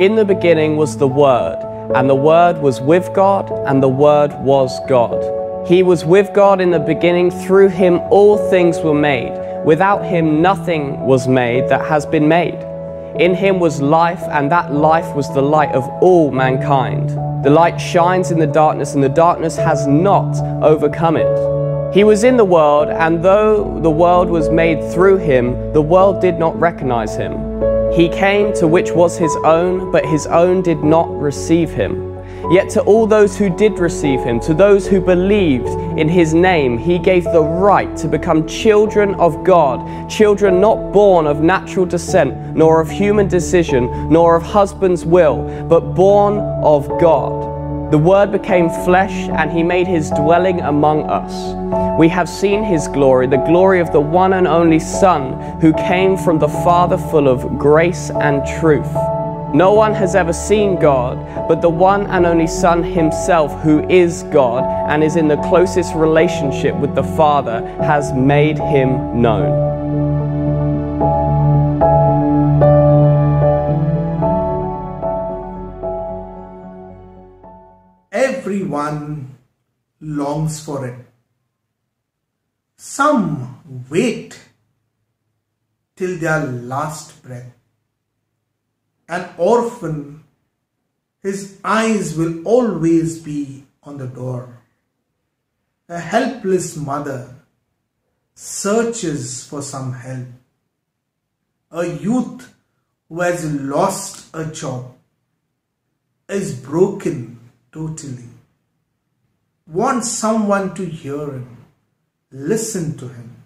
In the beginning was the Word, and the Word was with God, and the Word was God. He was with God in the beginning. Through him all things were made. Without him nothing was made that has been made. In him was life, and that life was the light of all mankind. The light shines in the darkness, and the darkness has not overcome it. He was in the world, and though the world was made through him, the world did not recognize him. He came to which was his own, but his own did not receive him. Yet to all those who did receive him, to those who believed in his name, he gave the right to become children of God, children not born of natural descent, nor of human decision, nor of husband's will, but born of God. The Word became flesh, and he made his dwelling among us. We have seen his glory, the glory of the one and only Son, who came from the Father full of grace and truth. No one has ever seen God, but the one and only Son himself, who is God and is in the closest relationship with the Father, has made him known. Everyone longs for it. Some wait till their last breath. An orphan, his eyes will always be on the door. A helpless mother searches for some help. A youth who has lost a job is broken totally. Want someone to hear him, listen to him.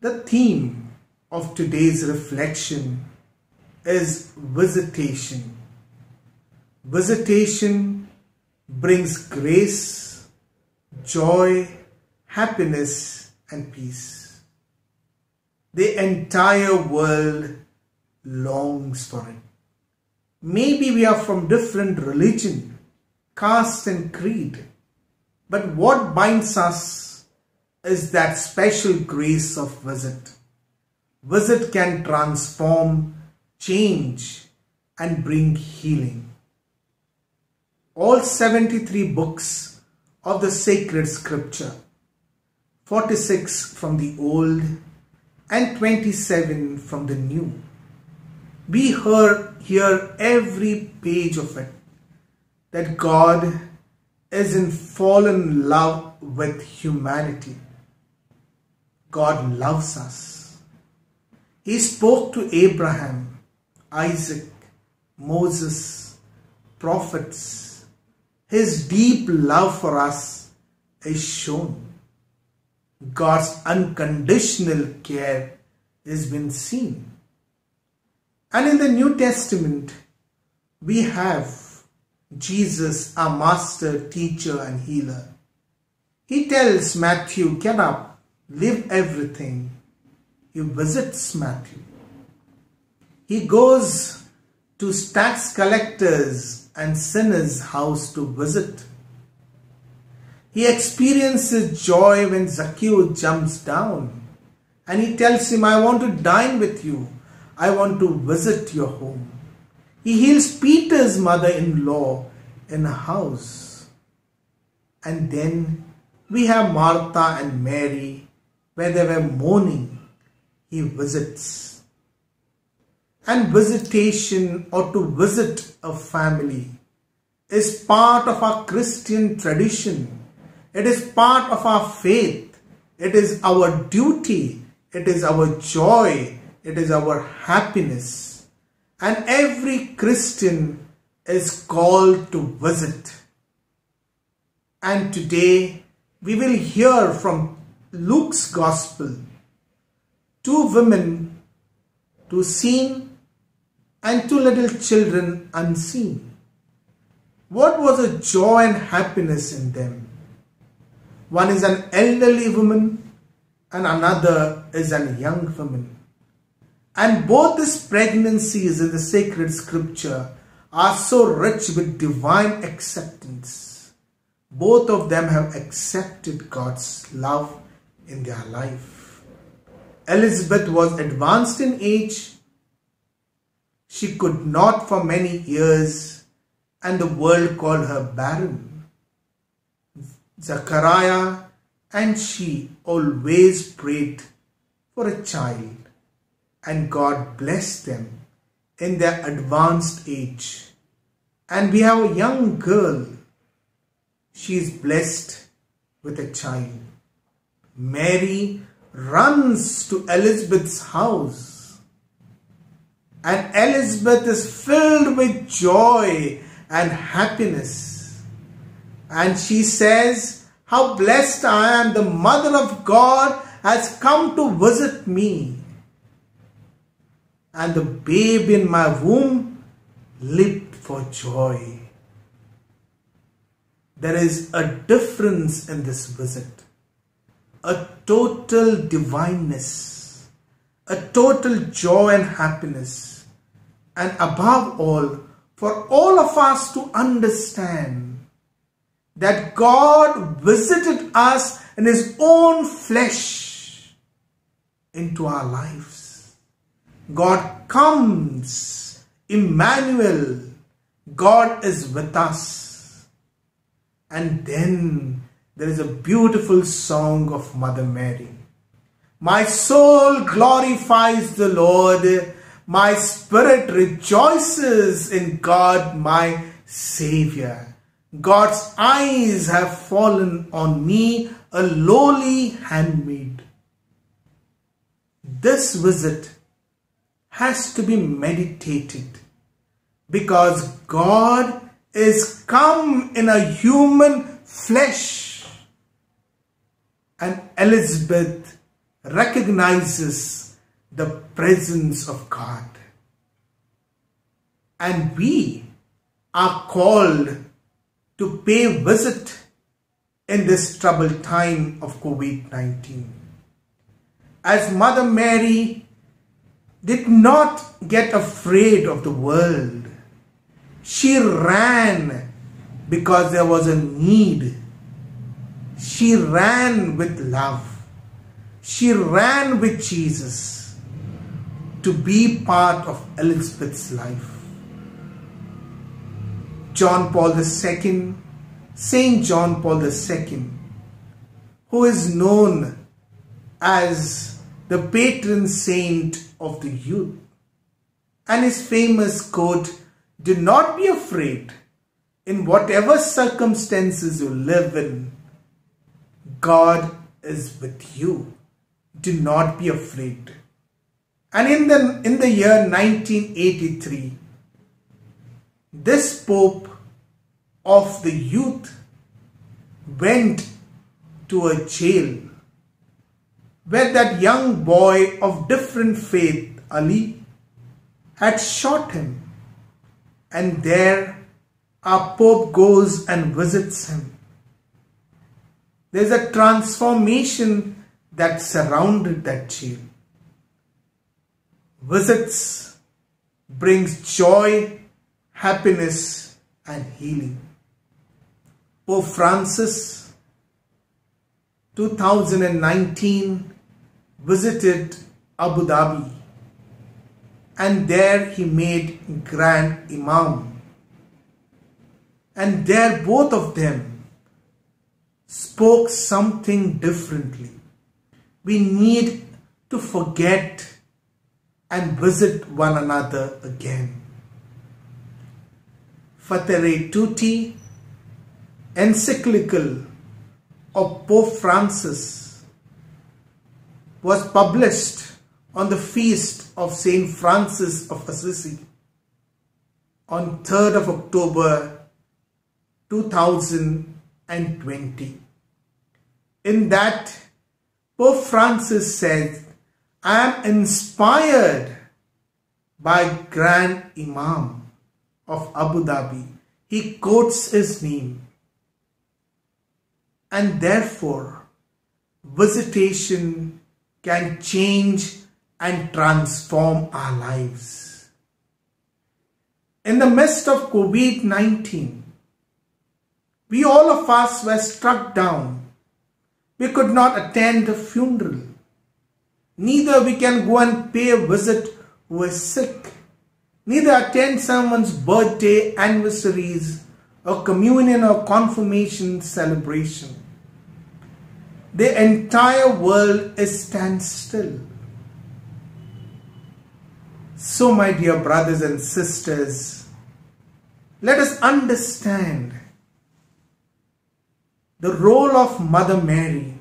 The theme of today's reflection is visitation. Visitation brings grace, joy, happiness, and peace. The entire world longs for it. Maybe we are from different religion, caste and creed, but what binds us is that special grace of visit. Visit can transform change and bring healing. All 73 books of the sacred scripture, 46 from the old and 27 from the new. We hear, hear every page of it that God is in fallen love with humanity. God loves us. He spoke to Abraham Isaac, Moses, prophets, his deep love for us is shown. God's unconditional care has been seen. And in the New Testament, we have Jesus, our master, teacher, and healer. He tells Matthew, get up, leave everything. He visits Matthew. He goes to tax collectors and sinners' house to visit. He experiences joy when Zacchaeus jumps down and he tells him, I want to dine with you. I want to visit your home. He heals Peter's mother-in-law in a house. And then we have Martha and Mary where they were mourning. He visits and visitation or to visit a family is part of our Christian tradition. It is part of our faith. It is our duty. It is our joy. It is our happiness. And every Christian is called to visit. And today we will hear from Luke's Gospel two women, two seen and two little children unseen. What was the joy and happiness in them? One is an elderly woman and another is a young woman. And both these pregnancies in the sacred scripture are so rich with divine acceptance. Both of them have accepted God's love in their life. Elizabeth was advanced in age she could not for many years, and the world called her barren. Zachariah and she always prayed for a child, and God blessed them in their advanced age. And we have a young girl. She is blessed with a child. Mary runs to Elizabeth's house. And Elizabeth is filled with joy and happiness. And she says, How blessed I am, the mother of God has come to visit me. And the babe in my womb leaped for joy. There is a difference in this visit a total divineness, a total joy and happiness, and above all, for all of us to understand that God visited us in His own flesh into our lives. God comes, Emmanuel, God is with us. And then there is a beautiful song of Mother Mary. My soul glorifies the Lord. My spirit rejoices in God, my Savior. God's eyes have fallen on me, a lowly handmaid. This visit has to be meditated because God is come in a human flesh and Elizabeth recognizes the presence of God. And we are called to pay visit in this troubled time of COVID-19. As Mother Mary did not get afraid of the world, she ran because there was a need she ran with love. She ran with Jesus to be part of Elizabeth's life. John Paul II, Saint John Paul II, who is known as the patron saint of the youth, and his famous quote, Do not be afraid in whatever circumstances you live in God is with you. Do not be afraid. And in the, in the year 1983, this Pope of the youth went to a jail where that young boy of different faith, Ali, had shot him. And there our Pope goes and visits him. There's a transformation that surrounded that jail. Visits brings joy, happiness and healing. Pope Francis 2019 visited Abu Dhabi and there he made Grand Imam and there both of them spoke something differently. We need to forget and visit one another again. Fratelli Tutti, encyclical of Pope Francis, was published on the feast of Saint Francis of Assisi on 3rd of October 2020. In that, Pope Francis said, I am inspired by Grand Imam of Abu Dhabi. He quotes his name. And therefore, visitation can change and transform our lives. In the midst of COVID-19, we all of us were struck down we could not attend the funeral. Neither we can go and pay a visit who is sick. neither attend someone's birthday, anniversaries, or communion or confirmation celebration. The entire world is standstill. So, my dear brothers and sisters, let us understand the role of Mother Mary.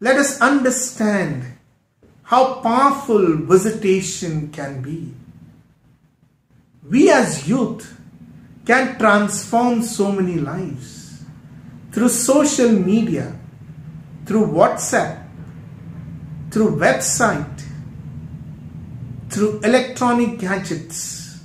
Let us understand how powerful visitation can be. We as youth can transform so many lives through social media, through WhatsApp, through website, through electronic gadgets.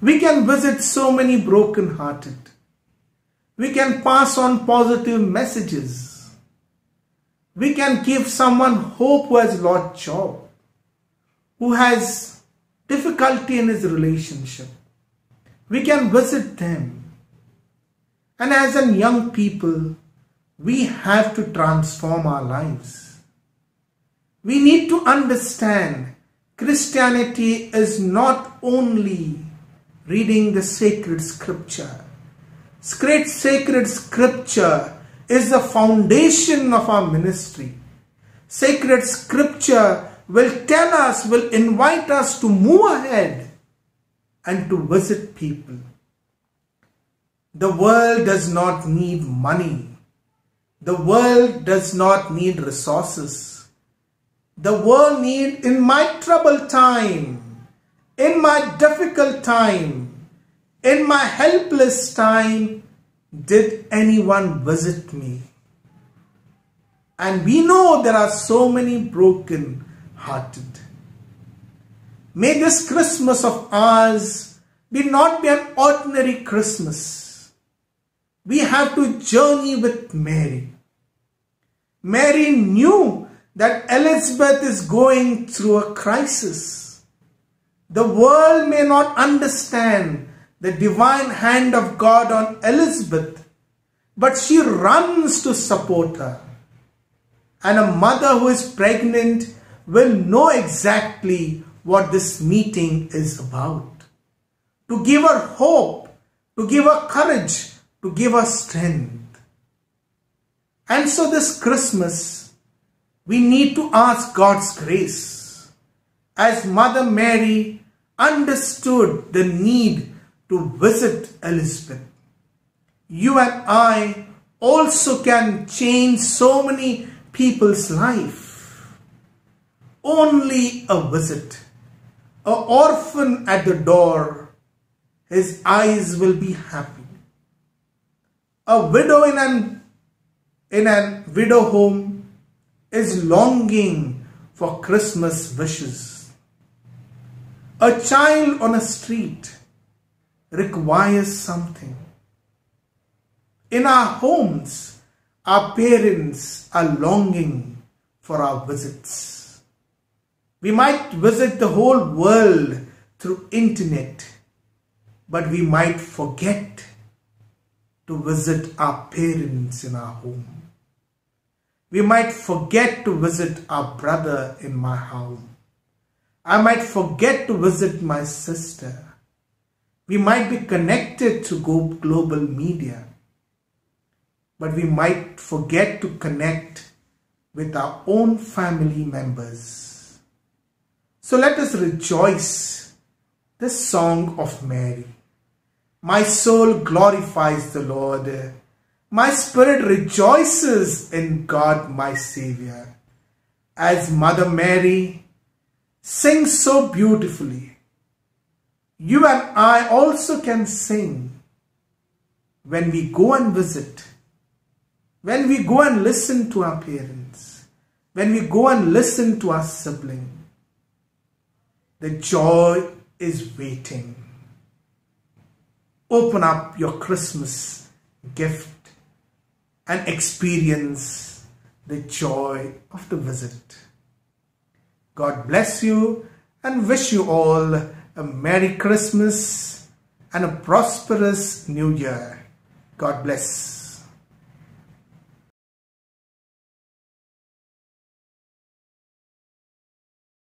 We can visit so many broken hearted. We can pass on positive messages. We can give someone hope who has lost job, who has difficulty in his relationship. We can visit them. And as a young people, we have to transform our lives. We need to understand Christianity is not only reading the sacred scripture. Great sacred scripture is the foundation of our ministry. Sacred scripture will tell us, will invite us to move ahead and to visit people. The world does not need money. The world does not need resources. The world need in my trouble time, in my difficult time, in my helpless time, did anyone visit me? And we know there are so many broken hearted. May this Christmas of ours be not be an ordinary Christmas. We have to journey with Mary. Mary knew that Elizabeth is going through a crisis. The world may not understand the divine hand of God on Elizabeth, but she runs to support her. And a mother who is pregnant will know exactly what this meeting is about. To give her hope, to give her courage, to give us strength. And so this Christmas, we need to ask God's grace. As Mother Mary understood the need to visit Elizabeth, you and I also can change so many people's life. Only a visit a orphan at the door, his eyes will be happy. A widow in an, in a widow home is longing for Christmas wishes. A child on a street requires something. In our homes, our parents are longing for our visits. We might visit the whole world through internet, but we might forget to visit our parents in our home. We might forget to visit our brother in my home. I might forget to visit my sister. We might be connected to global media, but we might forget to connect with our own family members. So let us rejoice the song of Mary. My soul glorifies the Lord. My spirit rejoices in God my Savior. As Mother Mary sings so beautifully, you and I also can sing when we go and visit, when we go and listen to our parents, when we go and listen to our sibling. the joy is waiting. Open up your Christmas gift and experience the joy of the visit. God bless you and wish you all a Merry Christmas and a prosperous New Year. God bless.